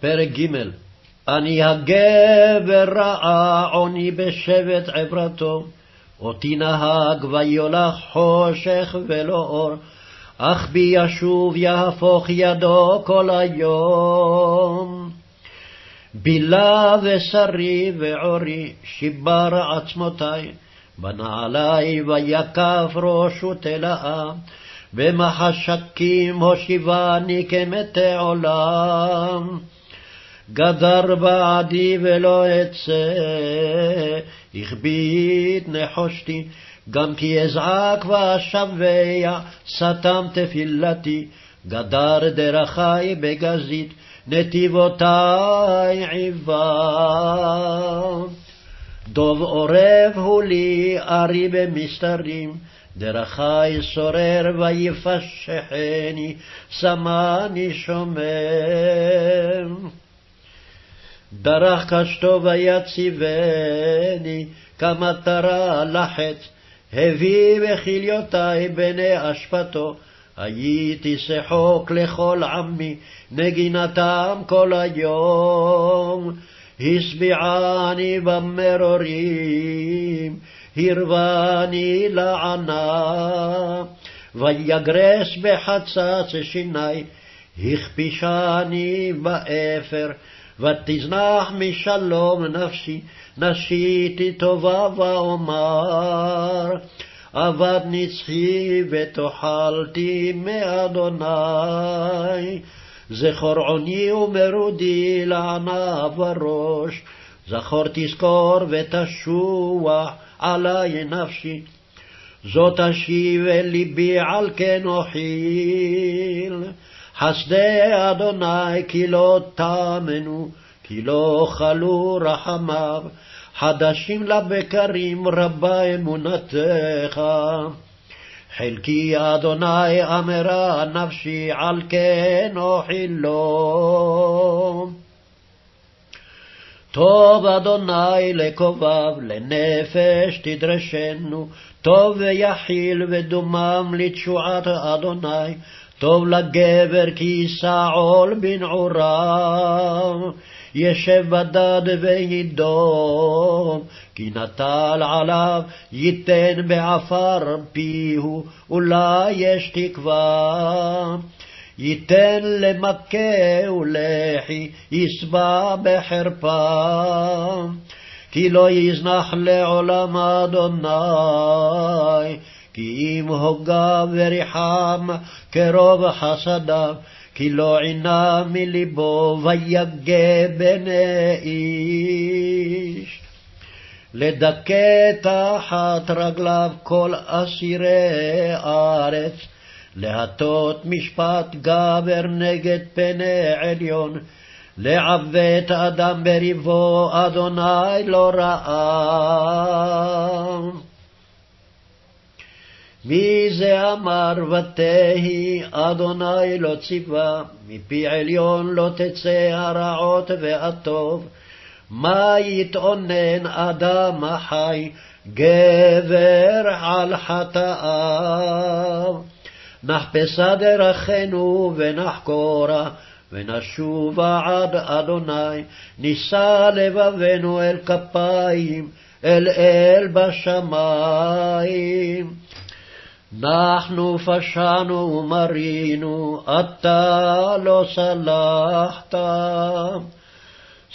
פרק ג' אני הגבר רעה עוני בשבט עברתו, אותי נהג ויולך חושך ולא אור, אך בי ישוב יהפוך ידו כל היום. בילה ושרי ועורי שיבר עצמותי, בנעלי ויקף ראש ותלאה, במחשקים הושיבני כמתי עולם. גדר בעדי ולא אצא, הכביד נחושתי, גם כי אזעק ואשבע, סתם תפילתי, גדר דרכי בגזית, נתיבותי עיבה. דוב עורב הוא לי, ארי במסתרים, דרכי שורר ויפשחני, שמני שומם. דרך קשתו ויציבני, כמטרה לחץ, הביא בכליותי בני אשפתו, הייתי שחוק לכל עמי, נגינתם כל היום. השביעני במרורים, הרבני לענה, ויגרס בחצץ שיני, הכפישני באפר, ותזנח משלום נפשי, נשיתי טובה ואומר, אבד נצחי ותוחלתי מאדוני. זכור עוניי ומרודי לענה וראש, זכור תזכור ותשוח עלי נפשי. זאת אשיב אל ליבי על כן אוכיל. חסדי אדוני כי לא תאמנו, כי לא חלו רחמיו, חדשים לבקרים רבה אמונתך. חלקי אדוני אמרה נפשי על כן אוכילו. טוב אדוני לקובב, לנפש תדרשנו, טוב ויחיל ודומם לתשועת אדוני, טוב לגבר כי יישא עול בנעוריו. ישב בדד וידום, כי נטל עליו ייתן בעפר פיהו, אולי יש תקווה. ייתן למכה ולחי, ישבע בחרפה. כי לא יזנח לעולם אדוני, כי אם הוגה וריחם קרוב חסדיו, כי לא עינה מלבו ויגה בני איש. לדכא תחת רגליו כל אסירי ארץ, להטות משפט גבר נגד פני עליון, לעוות אדם בריבו, אדוני לא ראה. זה אמר ותהי אדוני לא ציווה, מפי עליון לא תצא הרעות והטוב. מה יתאונן אדם החי, גבר על חטאיו. נחפשה דרכנו ונחקורה, ונשובה עד אדוני, נישא לבבנו אל כפיים, אל אל בשמיים. אנחנו פשענו ומרינו, אתה לא סלחת.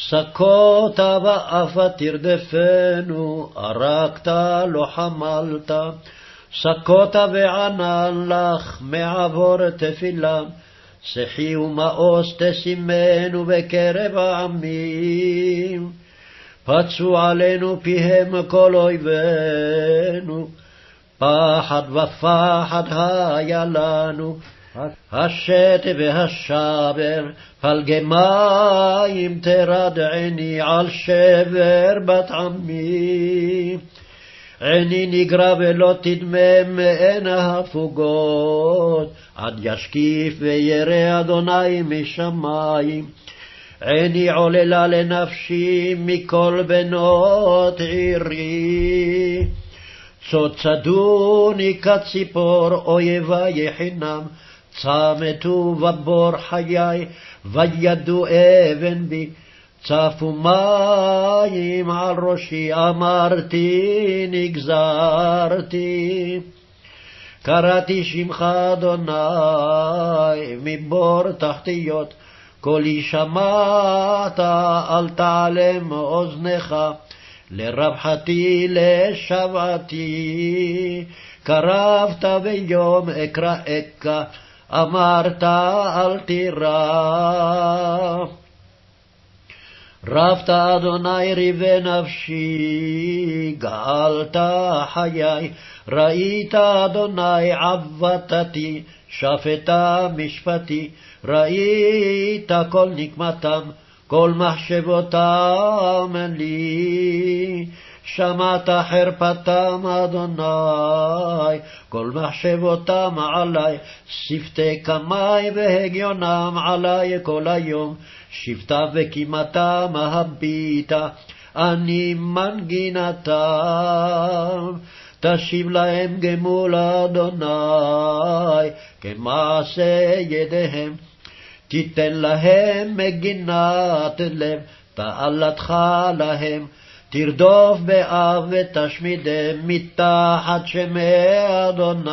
סקות באפה תרדפנו, הרגת לא חמלת. סקות וענן לך מעבור תפילה, שחי ומאוס תשימנו בקרב העמים. פצו עלינו פיהם כל אויבינו, פחד ופחד היה לנו, השת והשבר, פלגי מים תרדעני על שבר בת עמי. עיני נגרע ולא תדמם מעין ההפוגות, עד ישקיף וירא אדוני משמיים. עיני עוללה לנפשי מכל בנות עירי. צוד צדוני כציפור, אויבי יחינם, צמתו בבור חיי, וידו אבן בי. צפו מים על ראשי, אמרתי נגזרתי. קראתי שמך אדוני מבור תחתיות, קולי שמעת אל תעלם אוזנך, לרווחתי לשבעתי, קרבת ביום אקראך, אמרת אל תירא. רבת אדוני ריבי נפשי, גאלת חיי, ראית אדוני עבדתי, שפטה משפטי, ראית כל נקמתם, כל מחשבותם לי. שמעת חרפתם אדוני, כל מחשבותם עלי, שפתי קמי והגיונם עלי כל היום, שבטם וקימתם הביטה, אני מנגינתם. תשיב להם גמול אדוני, כמעשה ידיהם. תיתן להם מגינת לב, תעלתך להם. תרדוף באב ותשמידם מתחת שמי אדוני.